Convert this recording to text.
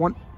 One.